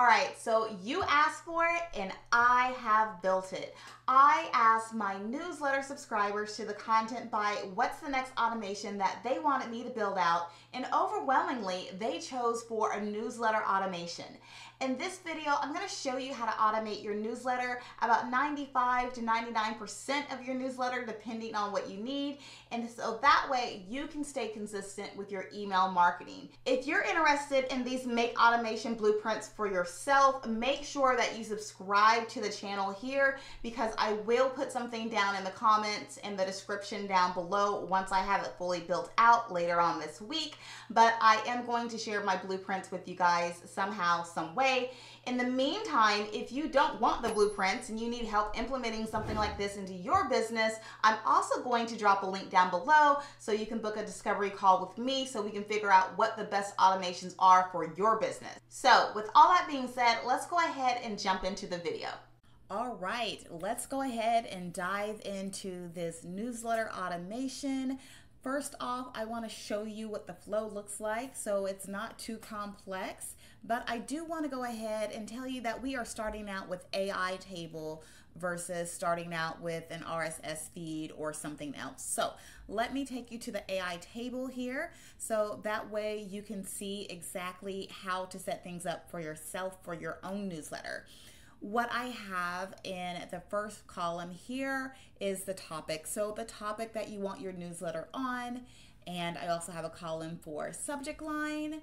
All right, so you asked for it and I have built it. I asked my newsletter subscribers to the content bite what's the next automation that they wanted me to build out, and overwhelmingly, they chose for a newsletter automation. In this video, I'm gonna show you how to automate your newsletter, about 95 to 99% of your newsletter, depending on what you need. And so that way you can stay consistent with your email marketing. If you're interested in these make automation blueprints for yourself, make sure that you subscribe to the channel here because I will put something down in the comments and the description down below once I have it fully built out later on this week. But I am going to share my blueprints with you guys somehow, some way way. In the meantime, if you don't want the blueprints and you need help implementing something like this into your business, I'm also going to drop a link down below so you can book a discovery call with me so we can figure out what the best automations are for your business. So with all that being said, let's go ahead and jump into the video. All right, let's go ahead and dive into this newsletter automation. First off, I want to show you what the flow looks like so it's not too complex. But I do want to go ahead and tell you that we are starting out with AI table versus starting out with an RSS feed or something else. So let me take you to the AI table here. So that way you can see exactly how to set things up for yourself for your own newsletter. What I have in the first column here is the topic. So the topic that you want your newsletter on. And I also have a column for subject line,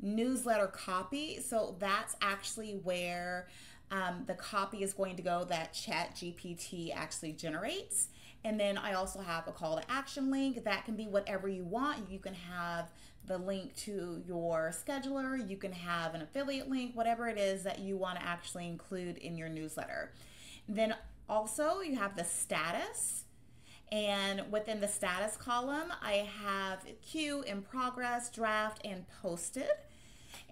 newsletter copy. So that's actually where um, the copy is going to go that Chat GPT actually generates. And then I also have a call to action link. That can be whatever you want. You can have the link to your scheduler, you can have an affiliate link, whatever it is that you want to actually include in your newsletter. Then also, you have the status. And within the status column, I have queue, in progress, draft, and posted.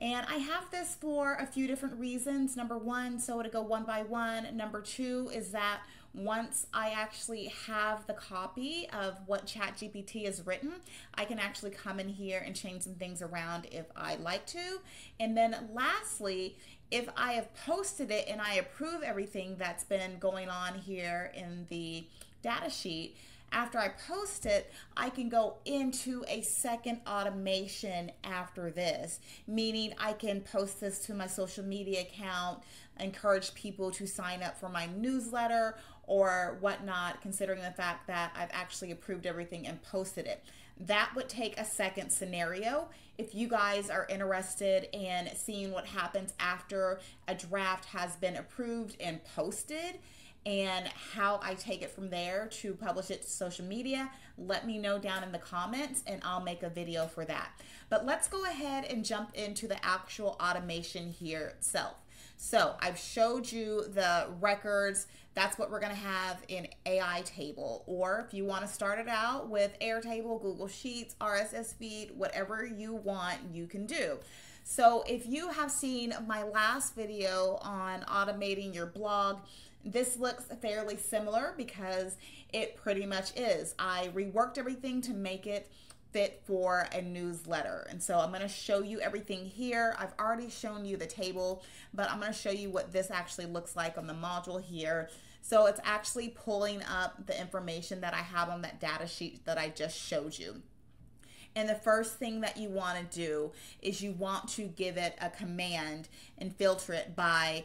And I have this for a few different reasons. Number one, so to go one by one. Number two is that once I actually have the copy of what ChatGPT has written, I can actually come in here and change some things around if I like to. And then lastly, if I have posted it and I approve everything that's been going on here in the data sheet, after I post it, I can go into a second automation after this, meaning I can post this to my social media account, encourage people to sign up for my newsletter or whatnot, considering the fact that I've actually approved everything and posted it. That would take a second scenario. If you guys are interested in seeing what happens after a draft has been approved and posted, and how I take it from there to publish it to social media, let me know down in the comments and I'll make a video for that. But let's go ahead and jump into the actual automation here itself. So I've showed you the records. That's what we're going to have in AI table. Or if you want to start it out with Airtable, Google Sheets, RSS feed, whatever you want, you can do. So if you have seen my last video on automating your blog, this looks fairly similar because it pretty much is. I reworked everything to make it fit for a newsletter. And so I'm going to show you everything here. I've already shown you the table, but I'm going to show you what this actually looks like on the module here. So it's actually pulling up the information that I have on that data sheet that I just showed you. And the first thing that you want to do is you want to give it a command and filter it by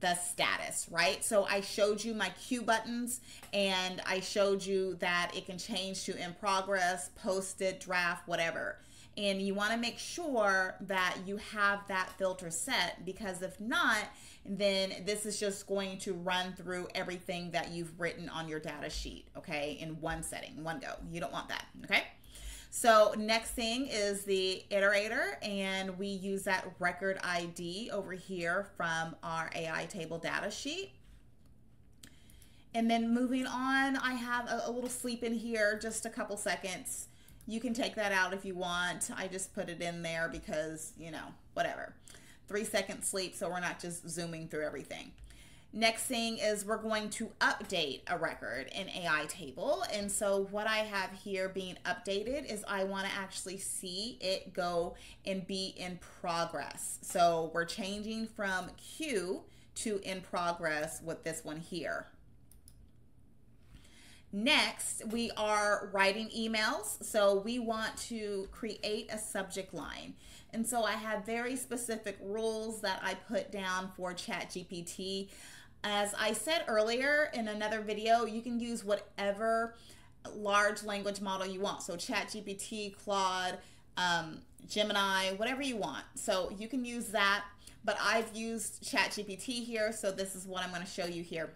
the status, right? So I showed you my queue buttons and I showed you that it can change to in progress, posted, draft, whatever. And you want to make sure that you have that filter set because if not, then this is just going to run through everything that you've written on your data sheet, okay, in one setting, one go. You don't want that, okay? So next thing is the iterator and we use that record ID over here from our AI table data sheet. And then moving on, I have a, a, little sleep in here, just a couple seconds. You can take that out if you want. I just put it in there because, you know, whatever. Three second sleep, so we're not just zooming through everything. Next thing is we're going to update a record in AI table. And so what I have here being updated is I want to actually see it go and be in progress. So we're changing from queue to in progress with this one here. Next, we are writing emails. So we want to create a subject line. And so I have very specific rules that I put down for ChatGPT. As I said earlier in another video, you can use whatever large language model you want. So ChatGPT, Claude, um, Gemini, whatever you want. So you can use that, but I've used ChatGPT here, so this is what I'm going to show you here.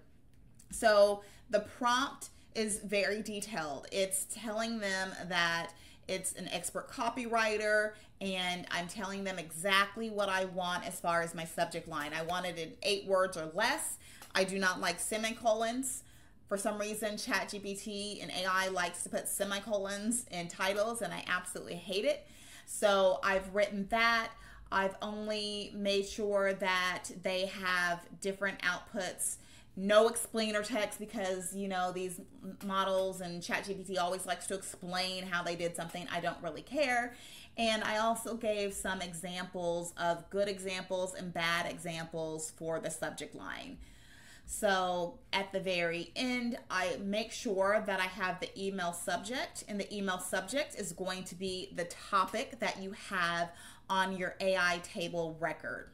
So the prompt is very detailed. It's telling them that it's an expert copywriter and I'm telling them exactly what I want as far as my subject line. I want it in eight words or less. I do not like semicolons. For some reason, ChatGPT and AI likes to put semicolons in titles, and I absolutely hate it. So I've written that. I've only made sure that they have different outputs, no explainer text because you know these models and ChatGPT always likes to explain how they did something. I don't really care. And I also gave some examples of good examples and bad examples for the subject line. So at the very end, I make sure that I have the email subject, and the email subject is going to be the topic that you have on your AI table record.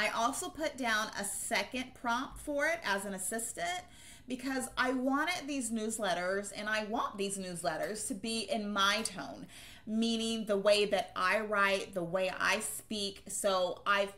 I also put down a second prompt for it as an assistant because I wanted these newsletters and I want these newsletters to be in my tone, meaning the way that I write, the way I speak. So I've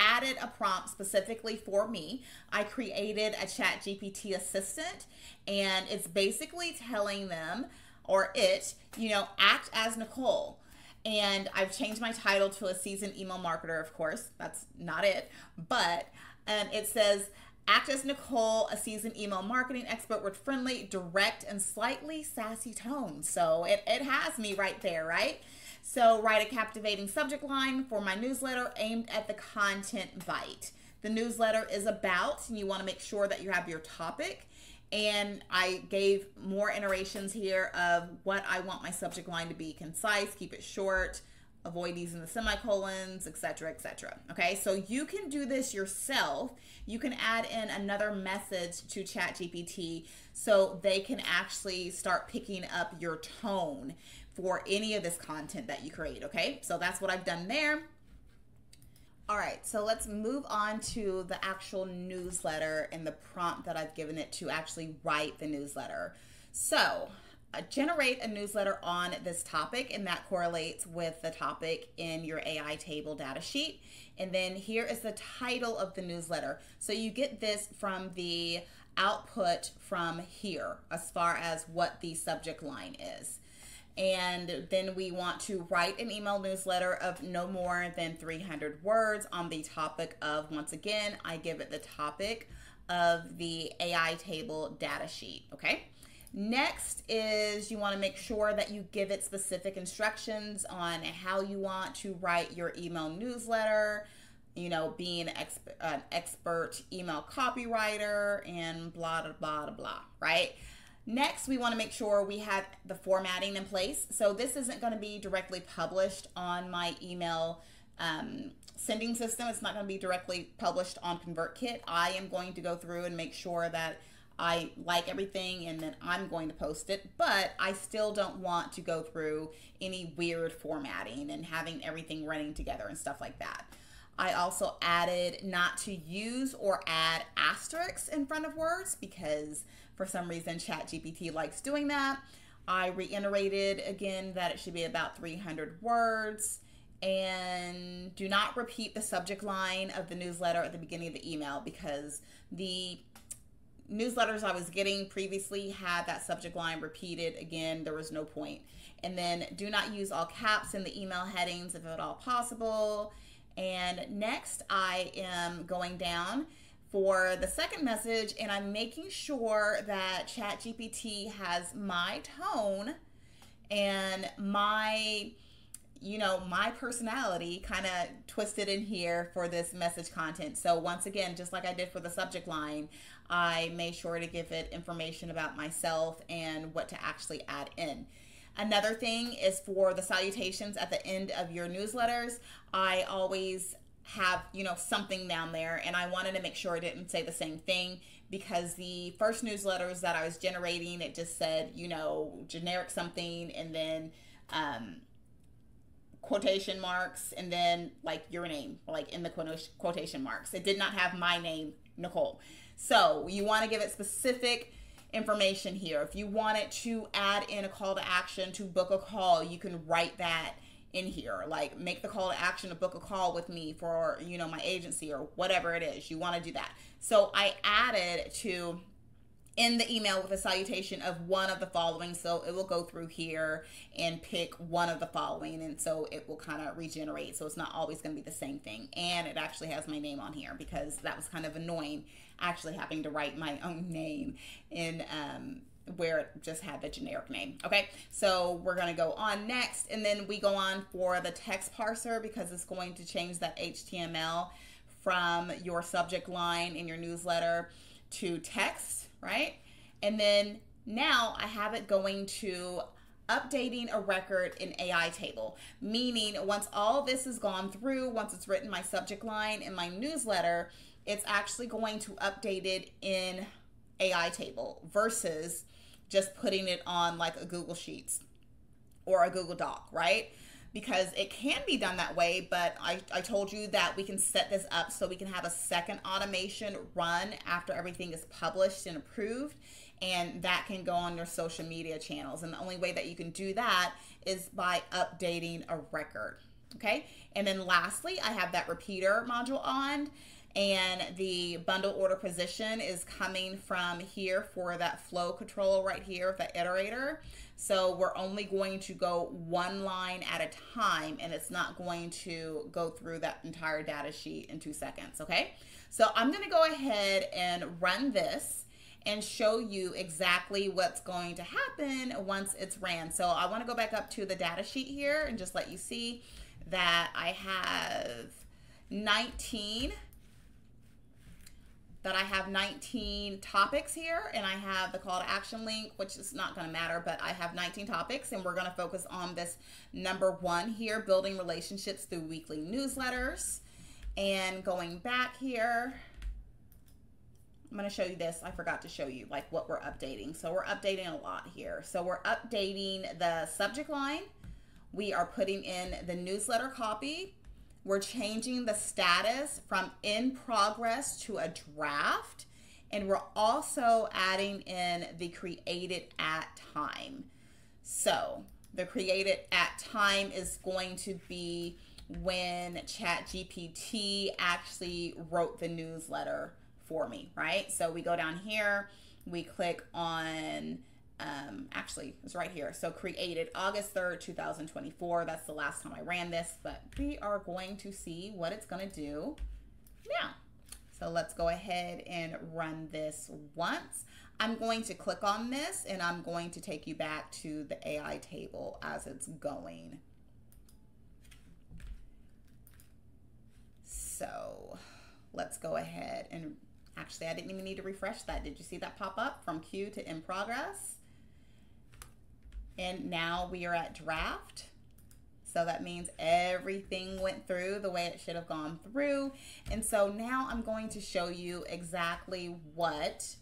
added a prompt specifically for me. I created a ChatGPT assistant and it's basically telling them or it, you know, act as Nachole. And I've changed my title to a seasoned email marketer, of course. That's not it. But um, it says, act as Nachole, a seasoned email marketing expert with friendly, direct, and slightly sassy tone. So it, it has me right there, right? So write a captivating subject line for my newsletter aimed at the content bite. The newsletter is about, and you want to make sure that you have your topic. And I gave more iterations here of what I want my subject line to be concise, keep it short, avoid using the semicolons, etc., etc. Okay, so you can do this yourself. You can add in another message to ChatGPT so they can actually start picking up your tone for any of this content that you create, okay? So that's what I've done there. All right, so let's move on to the actual newsletter and the prompt that I've given it to actually write the newsletter. So, uh, generate a newsletter on this topic, and that correlates with the topic in your AI table data sheet. And then here is the title of the newsletter. So, you get this from the output from here as far as what the subject line is and then we want to write an email newsletter of no more than 300 words on the topic of once again i give it the topic of the ai table data sheet okay? Next is you want to make sure that you give it specific instructions on how you want to write your email newsletter you know being an expert, email copywriter and blah blah blah blah right Next, we want to make sure we have the formatting in place. So this isn't going to be directly published on my email um, sending system. It's not going to be directly published on ConvertKit. I am going to go through and make sure that I like everything and then I'm going to post it, but I still don't want to go through any weird formatting and having everything running together and stuff like that. I also added not to use or add asterisks in front of words because for some reason, ChatGPT likes doing that. I reiterated again that it should be about 300 words. And do not repeat the subject line of the newsletter at the beginning of the email because the newsletters I was getting previously had that subject line repeated again. There was no point. And then do not use all caps in the email headings if at all possible. And next, I am going down for the second message and I'm making sure that ChatGPT has my tone and my you know, my personality kind of twisted in here for this message content. So, once again, just like I did for the subject line, I made sure to give it information about myself and what to actually add in. Another thing is for the salutations at the end of your newsletters. I always have, you know, something down there and I wanted to make sure it didn't say the same thing because the first newsletters that I was generating, it just said, you know, generic something and then um, quotation marks and then like your name, like in the quotation marks. It did not have my name, Nachole. So you want to give it specific information here. If you wanted to add in a call to action to book a call, you can write that in here like make the call to action to book a call with me for you know my agency or whatever it is you want to do that so i added to in the email with a salutation of one of the following. So it will go through here and pick one of the following. And so it will kind of regenerate. So it's not always going to be the same thing. And it actually has my name on here because that was kind of annoying actually having to write my own name in um, where it just had the generic name. Okay, so we're gonna go on next, and then we go on for the text parser because it's going to change that HTML from your subject line in your newsletter to text right? And then now I have it going to updating a record in AI table, meaning once all this has gone through, once it's written my subject line in my newsletter, it's actually going to update it in AI table versus just putting it on like a Google Sheets or a Google Doc, right? because it can be done that way, but I, I told you that we can set this up so we can have a second automation run after everything is published and approved. And that can go on your social media channels. And the only way that you can do that is by updating a record. Okay. And then lastly, I have that repeater module on and the bundle order position is coming from here for that flow control right here, the iterator. So we're only going to go one line at a time and it's not going to go through that entire data sheet in two seconds, okay? So I'm gonna go ahead and run this and show you exactly what's going to happen once it's ran. So I wanna go back up to the data sheet here and just let you see that I have 19 that I have 19 topics here and I have the call to action link, which is not going to matter, but I have 19 topics and we're going to focus on this number one here, building relationships through weekly newsletters. And going back here, I'm going to show you this. I forgot to show you like what we're updating. So we're updating a lot here. So we're updating the subject line. We are putting in the newsletter copy we're changing the status from in progress to a draft. And we're also adding in the created at time. So the created at time is going to be when ChatGPT actually wrote the newsletter for me, right? So we go down here, we click on um, actually it's right here. So created August 3rd, 2024. That's the last time I ran this, but we are going to see what it's going to do now. So let's go ahead and run this once. I'm going to click on this and I'm going to take you back to the ai table as it's going. So let's go ahead and actually I didn't even need to refresh that. Did you see that pop up from queue to in progress? And now we are at draft. So that means everything went through the way it should have gone through. And so now I'm going to show you exactly what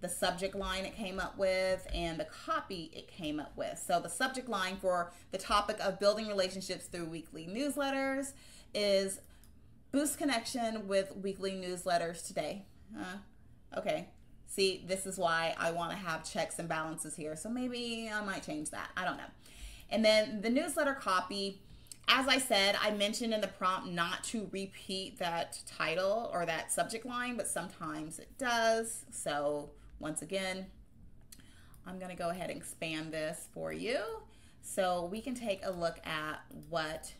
the subject line it came up with and the copy it came up with. So the subject line for the topic of building relationships through weekly newsletters is boost connection with weekly newsletters today. Uh, okay, See, this is why I want to have checks and balances here. So maybe I might change that. I don't know. And then the newsletter copy, as I said, I mentioned in the prompt not to repeat that title or that subject line, but sometimes it does. So once again, I'm going to go ahead and expand this for you so we can take a look at what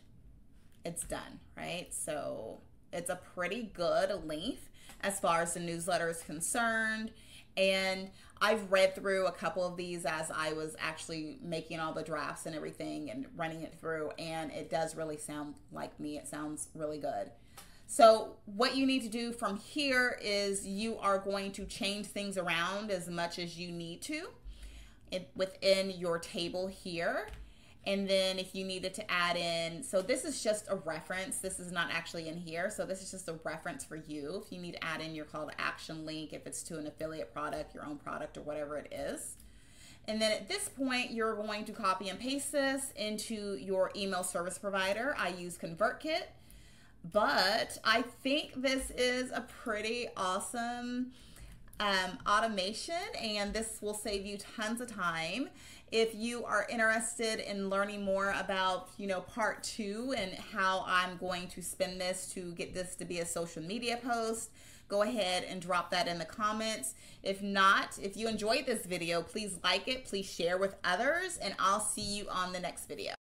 it's done, right? So it's a pretty good length as far as the newsletter is concerned. And I've read through a couple of these as I was actually making all the drafts and everything and running it through, and it does really sound like me. It sounds really good. So, what you need to do from here is you are going to change things around as much as you need to within your table here. And then if you needed to add in, so this is just a reference. This is not actually in here. So this is just a reference for you. If you need to add in your call to action link, if it's to an affiliate product, your own product, or whatever it is. And then at this point, you're going to copy and paste this into your email service provider. I use ConvertKit, but I think this is a pretty awesome um, automation and this will save you tons of time. If you are interested in learning more about, you know, part two and how I'm going to spin this to get this to be a social media post, go ahead and drop that in the comments. If not, if you enjoyed this video, please like it, please share with others, and I'll see you on the next video.